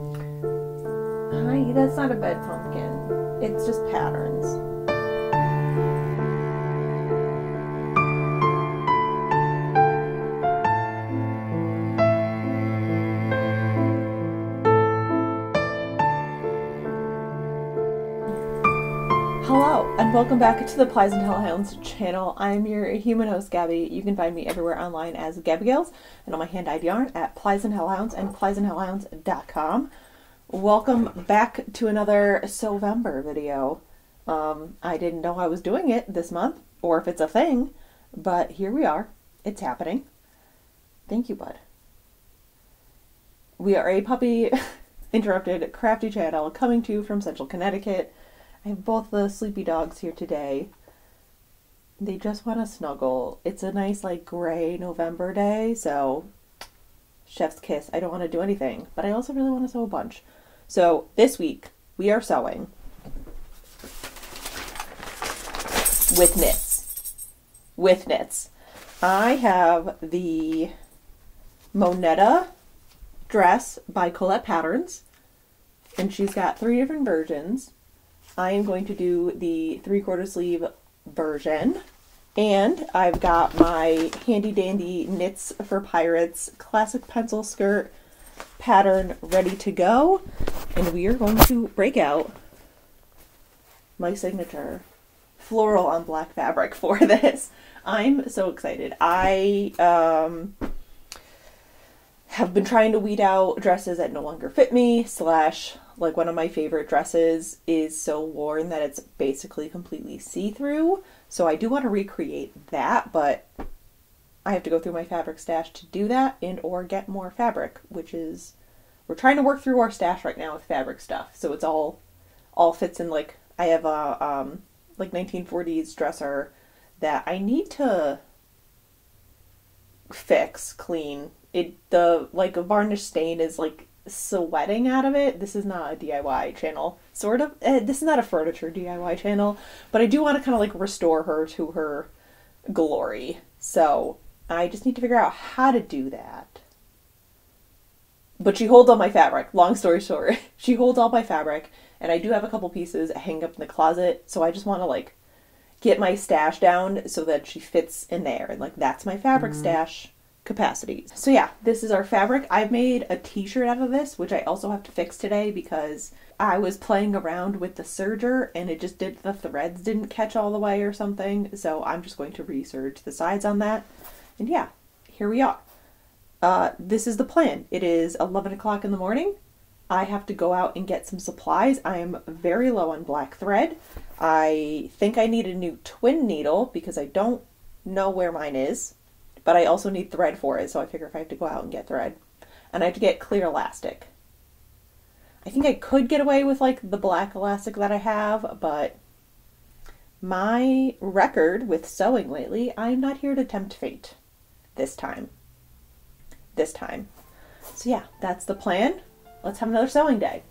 Hi, that's not a bed pumpkin. It's just patterns. And welcome back to the Plies and Hellhounds channel. I'm your human host, Gabby. You can find me everywhere online as Gabby Gales, and on my hand-dyed yarn at Plies and Hellhounds and pliesandhellhounds.com. Welcome back to another Sewvember video. Um, I didn't know I was doing it this month, or if it's a thing, but here we are. It's happening. Thank you, bud. We are a puppy interrupted crafty channel coming to you from Central Connecticut. I have both the sleepy dogs here today. They just want to snuggle. It's a nice, like, gray November day, so chef's kiss. I don't want to do anything, but I also really want to sew a bunch. So this week, we are sewing with knits. With knits. I have the Moneta dress by Colette Patterns, and she's got three different versions. I am going to do the three quarter sleeve version. And I've got my handy dandy Knits for Pirates classic pencil skirt pattern ready to go. And we are going to break out my signature floral on black fabric for this. I'm so excited. I um, have been trying to weed out dresses that no longer fit me, slash like one of my favorite dresses is so worn that it's basically completely see-through. So I do want to recreate that, but I have to go through my fabric stash to do that and or get more fabric, which is we're trying to work through our stash right now with fabric stuff. So it's all all fits in like I have a um like 1940s dresser that I need to fix, clean. It the like a varnish stain is like sweating out of it. This is not a DIY channel, sort of. Eh, this is not a furniture DIY channel, but I do want to kind of like restore her to her glory. So I just need to figure out how to do that. But she holds all my fabric. Long story short, she holds all my fabric, and I do have a couple pieces hang up in the closet. So I just want to like get my stash down so that she fits in there, and like that's my fabric mm-hmm. stash capacities. So yeah, this is our fabric. I've made a t-shirt out of this, which I also have to fix today because I was playing around with the serger and it just did, the threads didn't catch all the way or something. So I'm just going to reserge the sides on that. And yeah, here we are. Uh, this is the plan. It is 11 o'clock in the morning. I have to go out and get some supplies. I am very low on black thread. I think I need a new twin needle because I don't know where mine is but I also need thread for it, so I figure if I have to go out and get thread. And I have to get clear elastic. I think I could get away with like the black elastic that I have, but my record with sewing lately, I'm not here to tempt fate this time. This time. So yeah, that's the plan. Let's have another sewing day.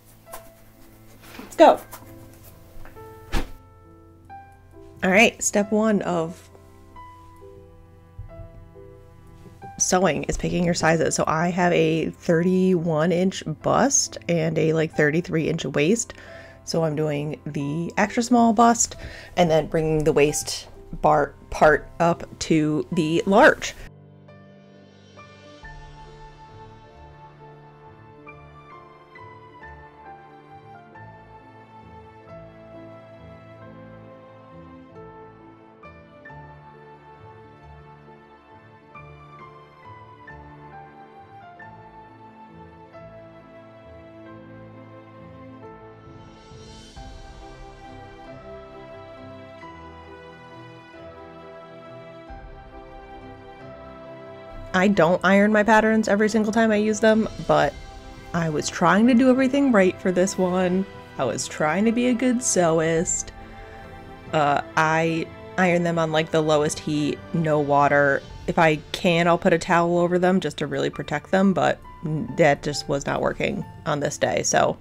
Let's go. All right, step one of sewing is picking your sizes. So I have a 31 inch bust and a like 33 inch waist. So I'm doing the extra small bust and then bringing the waist bar part up to the large. I don't iron my patterns every single time I use them, but I was trying to do everything right for this one. I was trying to be a good sewist. Uh, I iron them on like the lowest heat, no water. If I can, I'll put a towel over them just to really protect them, but that just was not working on this day. So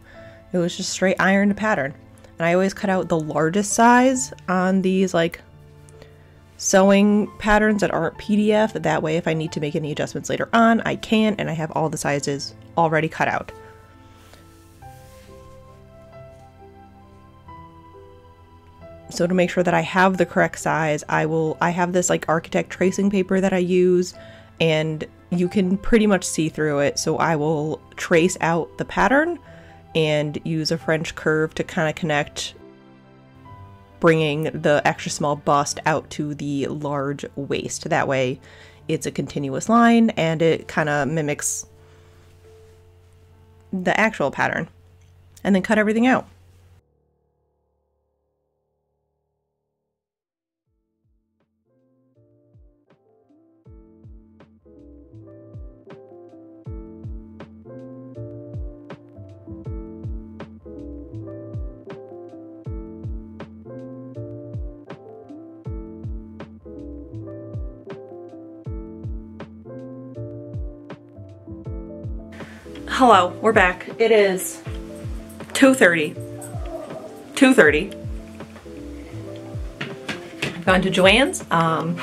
it was just straight iron to pattern. And I always cut out the largest size on these like sewing patterns that aren't PDF. That way, if I need to make any adjustments later on, I can, and I have all the sizes already cut out. So to make sure that I have the correct size, I will, I have this like architect tracing paper that I use and you can pretty much see through it. So I will trace out the pattern and use a French curve to kind of connect bringing the extra small bust out to the large waist. That way it's a continuous line and it kind of mimics the actual pattern. And then cut everything out. Hello, we're back. It is 2.30. 2.30. I've gone to Joann's. Um,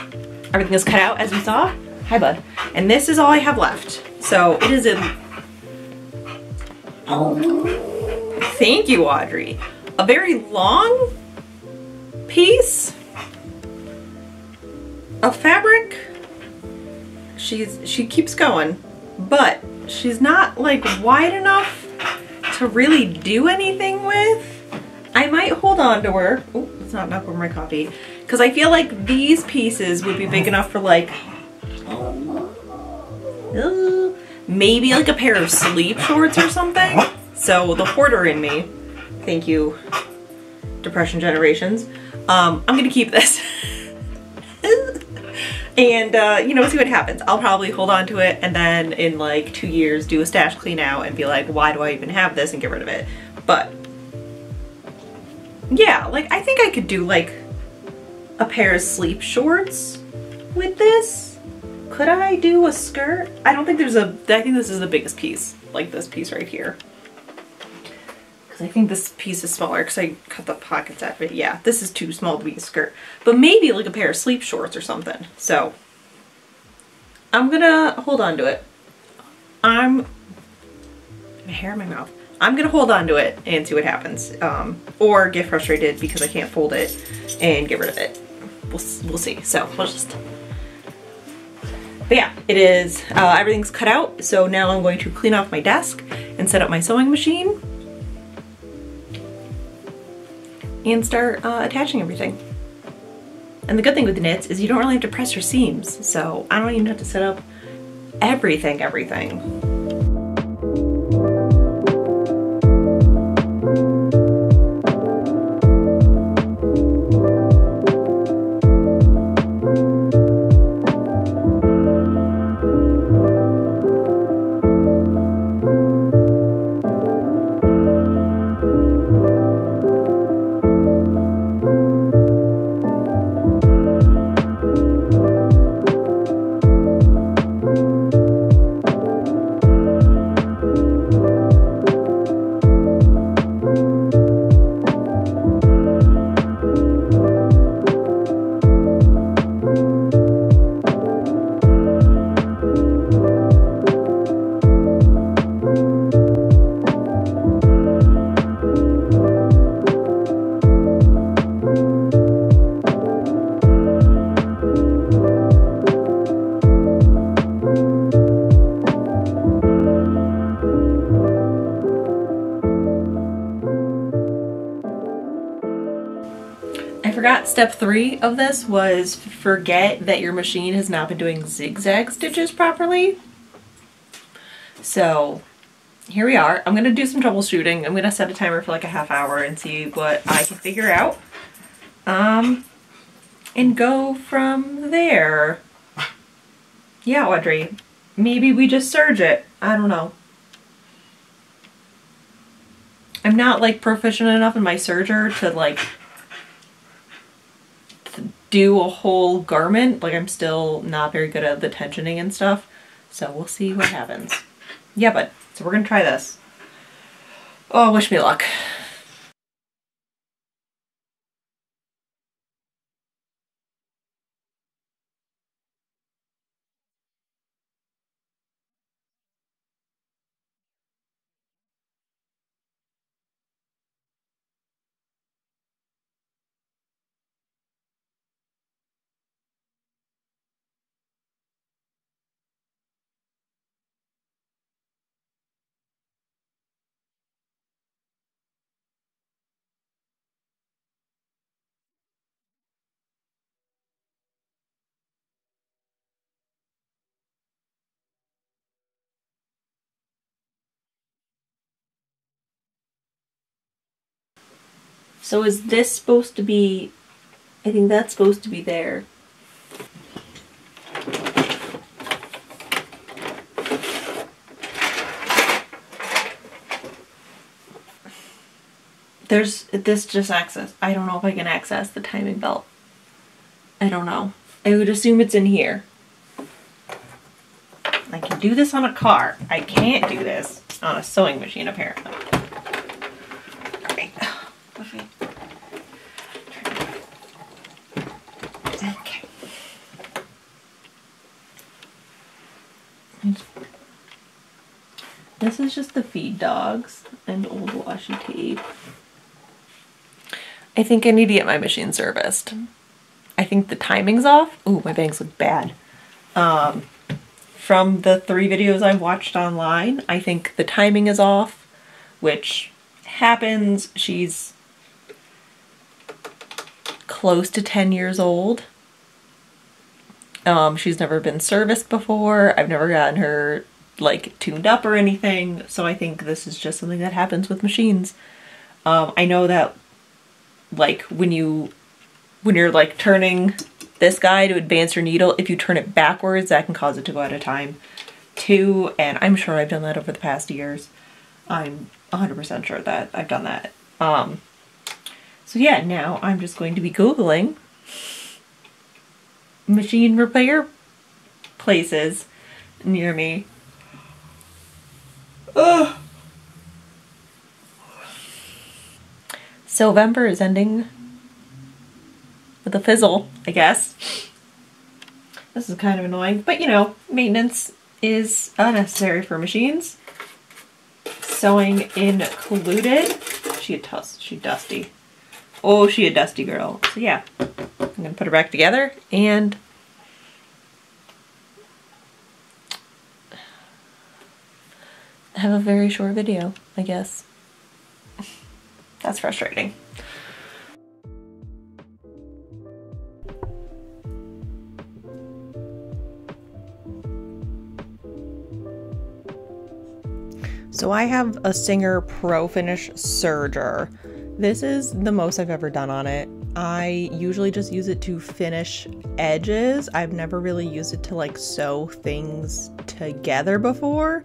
everything is cut out as we saw. Hi, bud. And this is all I have left. So it is in... Oh, thank you, Audrey. A very long piece of fabric. She's she keeps going, but she's not like wide enough to really do anything with. I might hold on to her. Oh, it's not knock over my coffee. Because I feel like these pieces would be big enough for like, uh, maybe like a pair of sleep shorts or something. So the hoarder in me, thank you, Depression Generations, um, I'm gonna keep this. and uh, you know see what happens. I'll probably hold on to it and then in like two years do a stash clean out and be like why do i even have this and get rid of it? But yeah like i think i could do like a pair of sleep shorts with this. Could i do a skirt? I don't think there's a i think this is the biggest piece like this piece right here because I think this piece is smaller because I cut the pockets out of it. Yeah, this is too small to be a skirt. But maybe like a pair of sleep shorts or something. So I'm gonna hold on to it. I'm my hair in my mouth. I'm gonna hold on to it and see what happens. Um, or get frustrated because I can't fold it and get rid of it. We'll, we'll see. So we'll just but yeah, it is, uh, everything's cut out. So now I'm going to clean off my desk and set up my sewing machine and start uh, attaching everything. And the good thing with the knits is you don't really have to press your seams, so I don't even have to set up everything, everything. Step three of this was forget that your machine has not been doing zigzag stitches properly. So here we are. I'm to do some troubleshooting. I'm to set a timer for like a half hour and see what I can figure out. Um, and go from there. Yeah, Audrey. Maybe we just serge it. I don't know. I'm not like proficient enough in my serger to like do a whole garment. Like I'm still not very good at the tensioning and stuff. So we'll see what happens. Yeah, but so we're gonna try this. Oh, wish me luck. So is this supposed to be, I think that's supposed to be there. There's, this just access, I don't know if I can access the timing belt. I don't know. I would assume it's in here. I can do this on a car. I can't do this on a sewing machine apparently. Okay. This is just the feed dogs and old washi tape. I think I need to get my machine serviced. I think the timing's off. Ooh, my bangs look bad. Um, from the three videos I've watched online, I think the timing is off, which happens. She's close to 10 years old. Um, she's never been serviced before. I've never gotten her like tuned up or anything. So I think this is just something that happens with machines. Um, I know that like when you when you're like turning this guy to advance your needle, if you turn it backwards, that can cause it to go out of time too. And I'm sure I've done that over the past years. I'm 100% sure that I've done that. Um, so yeah, now I'm just going to be Googling machine repair places near me. Ugh. November is ending with a fizzle, I guess. This is kind of annoying, but you know, maintenance is unnecessary for machines. Sewing included. She a tuss, she dusty. Oh, she a dusty girl. So yeah, I'm gonna put her back together and have a very short video, I guess. That's frustrating. So I have a Singer Pro Finish Serger. This is the most I've ever done on it. I usually just use it to finish edges. I've never really used it to like sew things together before.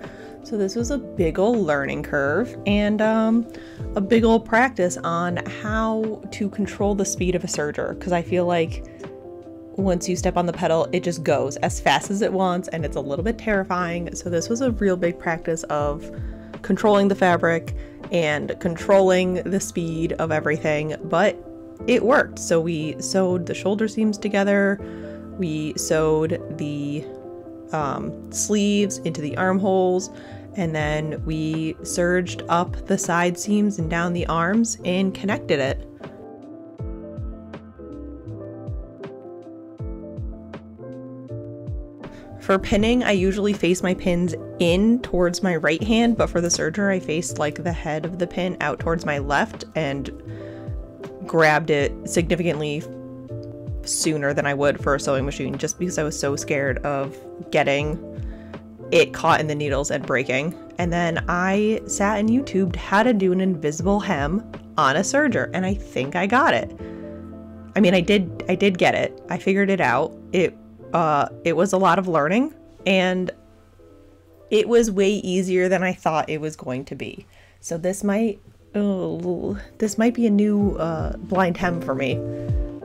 So this was a big old learning curve and um, a big old practice on how to control the speed of a serger because I feel like once you step on the pedal, it just goes as fast as it wants and it's a little bit terrifying. So this was a real big practice of controlling the fabric and controlling the speed of everything, but it worked. So we sewed the shoulder seams together, we sewed the um, sleeves into the armholes, and then we serged up the side seams and down the arms and connected it. For pinning, I usually face my pins in towards my right hand, but for the serger, I faced like the head of the pin out towards my left and grabbed it significantly sooner than I would for a sewing machine just because I was so scared of getting it caught in the needles and breaking. And then I sat and YouTubed how to do an invisible hem on a serger, and I think I got it. I mean, I did I did get it. I figured it out. It uh, it was a lot of learning and it was way easier than I thought it was going to be. So this might, oh, this might be a new uh, blind hem for me,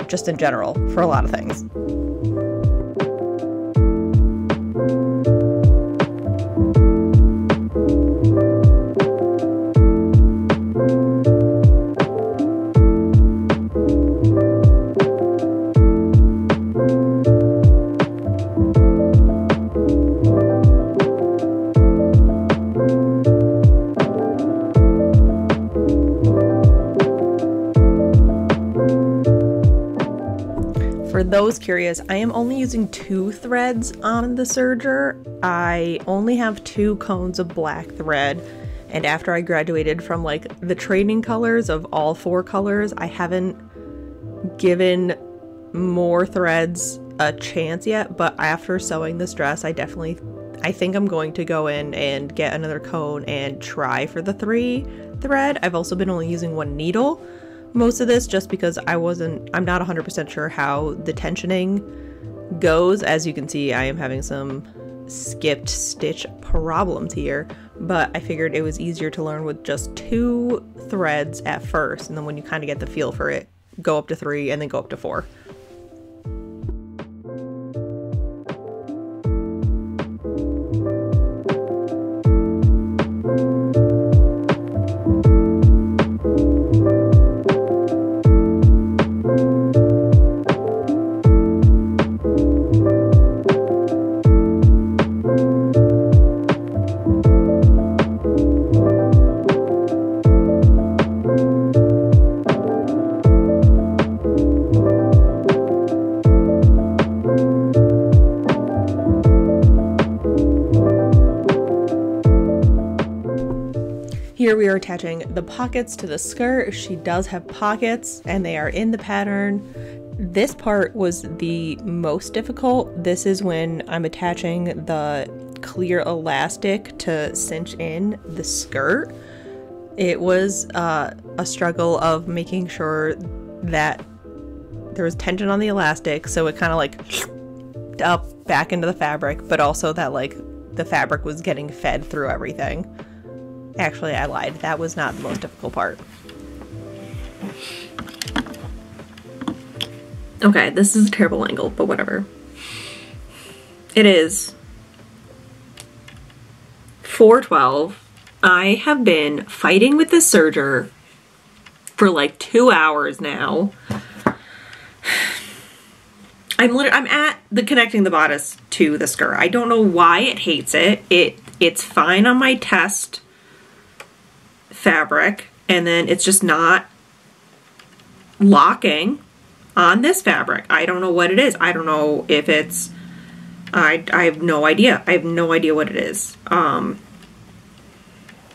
just in general, for a lot of things. Those curious, I am only using two threads on the serger. I only have two cones of black thread. And after I graduated from like the training colors of all four colors, I haven't given more threads a chance yet. But after sewing this dress, I definitely, I think I'm going to go in and get another cone and try for the three thread. I've also been only using one needle most of this just because I wasn't, I'm not 100% sure how the tensioning goes. As you can see, I am having some skipped stitch problems here, but I figured it was easier to learn with just two threads at first, and then when you kind of get the feel for it, go up to three and then go up to four. Attaching the pockets to the skirt. She does have pockets and they are in the pattern. This part was the most difficult. This is when I'm attaching the clear elastic to cinch in the skirt. It was uh, a struggle of making sure that there was tension on the elastic so it kind of like up back into the fabric, but also that like the fabric was getting fed through everything. Actually, I lied. That was not the most difficult part. Okay, this is a terrible angle, but whatever. It is 412. I have been fighting with this serger for like two hours now. I'm literally I'm at the connecting the bodice to the skirt. I don't know why it hates it. It it's fine on my test fabric and then it's just not locking on this fabric. I don't know what it is. I don't know if it's, I, I have no idea. I have no idea what it is. Um,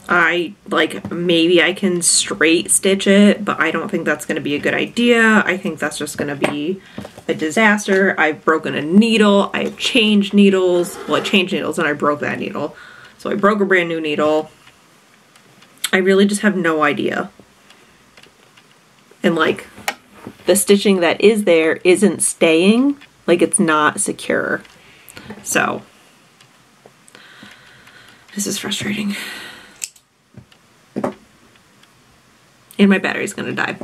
I, like, maybe I can straight stitch it, but I don't think that's going to be a good idea. I think that's just going to be a disaster. I've broken a needle. I've changed needles. Well, I changed needles and I broke that needle. So I broke a brand new needle. I really just have no idea. And like the stitching that is there isn't staying, like it's not secure. So this is frustrating. And my battery's gonna die.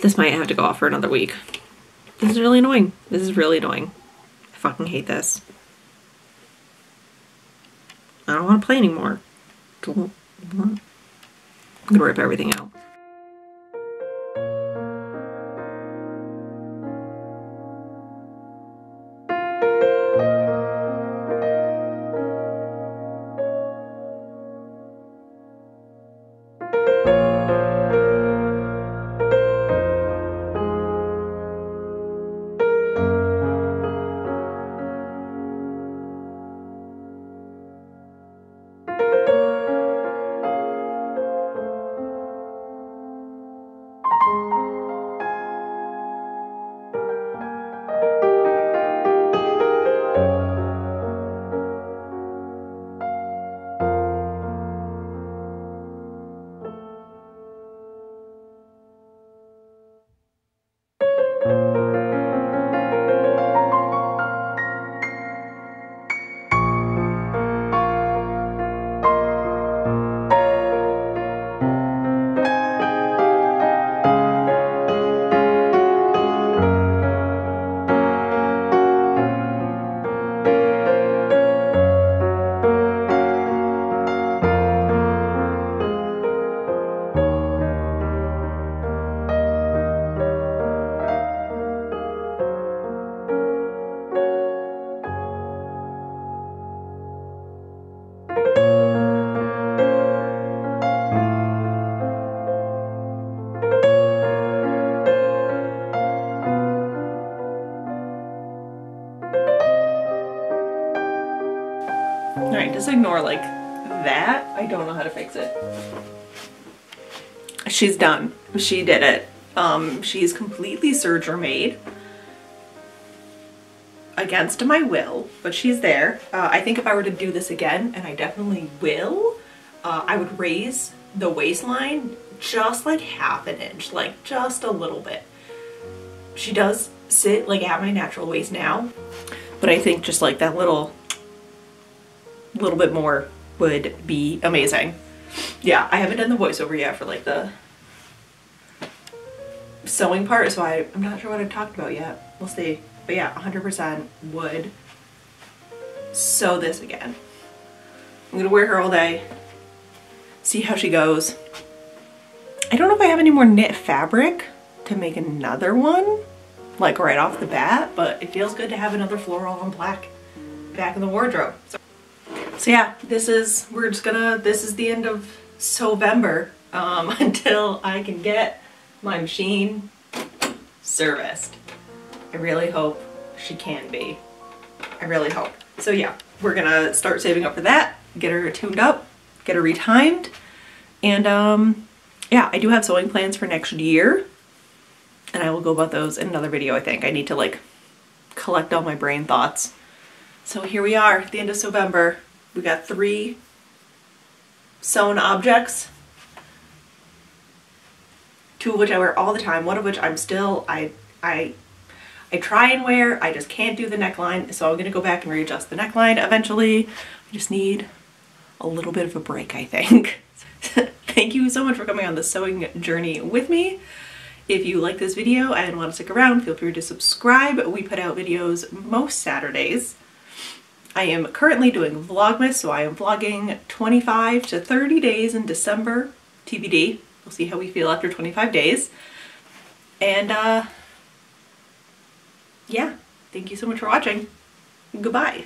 This might have to go off for another week. This is really annoying. This is really annoying. I fucking hate this. I don't want to play anymore. I'm gonna rip everything out. Alright, just ignore like that. I don't know how to fix it. She's done. She did it. Um, she's completely serger made against my will, but she's there. Uh, I think if I were to do this again, and I definitely will, uh, I would raise the waistline just like half an inch, like just a little bit. She does sit like at my natural waist now, but I think just like that little, little bit more would be amazing. Yeah, I haven't done the voiceover yet for like the sewing part, so I, I'm not sure what I've talked about yet. We'll see. But yeah, 100% would sew this again. I'm gonna wear her all day, see how she goes. I don't know if I have any more knit fabric to make another one, like right off the bat, but it feels good to have another floral on black back in the wardrobe. So, so yeah, this is, we're just gonna, this is the end of Sewvember um, until I can get my machine serviced. I really hope she can be. I really hope. So yeah, we're gonna start saving up for that, get her tuned up, get her retimed, and um, yeah, I do have sewing plans for next year, and I will go about those in another video, I think. I need to like collect all my brain thoughts. So here we are, the end of November. We got three sewn objects two of which I wear all the time, one of which I'm still, I, I, I try and wear, I just can't do the neckline, so I'm gonna go back and readjust the neckline eventually. I just need a little bit of a break, I think. Thank you so much for coming on the sewing journey with me. If you like this video and want to stick around, feel free to subscribe. We put out videos most Saturdays. I am currently doing Vlogmas, so I am vlogging 25 to 30 days in December, TBD. We'll see how we feel after 25 days. And uh, yeah, thank you so much for watching. Goodbye.